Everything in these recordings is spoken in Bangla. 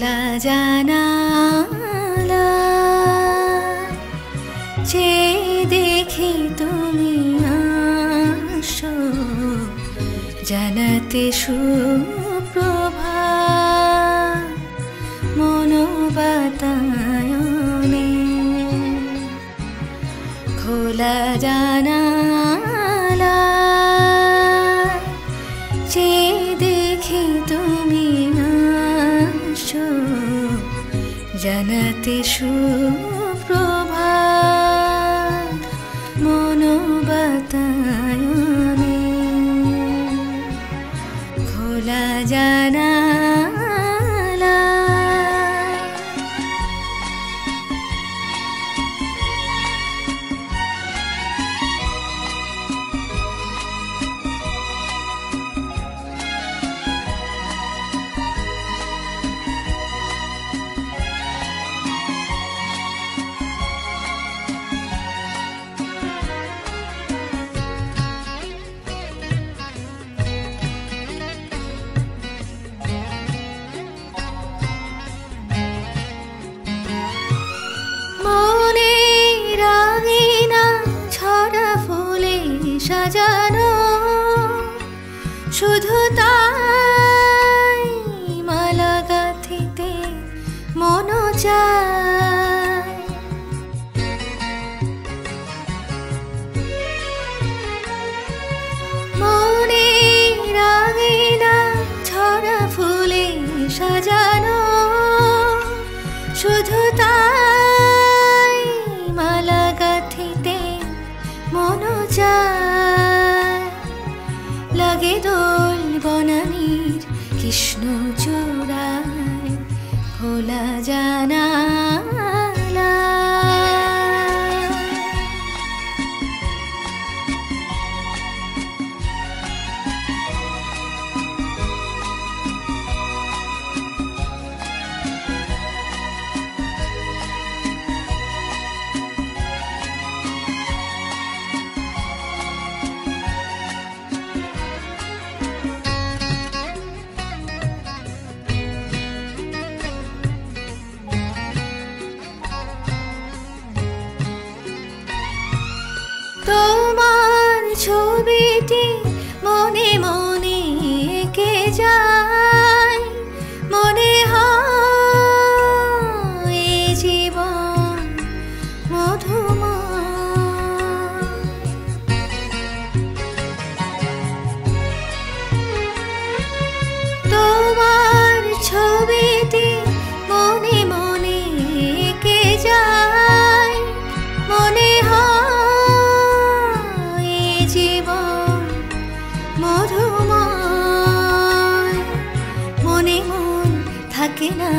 খোলা জানালা যে দেখি তুমি আসো জানাতে সুপ্রভা মনোবাতায়নে। খোলা জানালা जनतिषु সাজানো। শুধু তাই মালা গাথিতে মন চায়। চূড়ায় খোলা জানালা তোমার ছবিটি মনে মনে কে যায়। মধুময় মনে মন থাকে না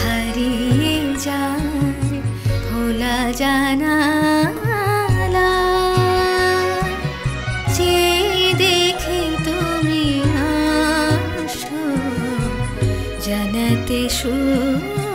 হারিয়ে যায় তুমি আসো জানাতে সুর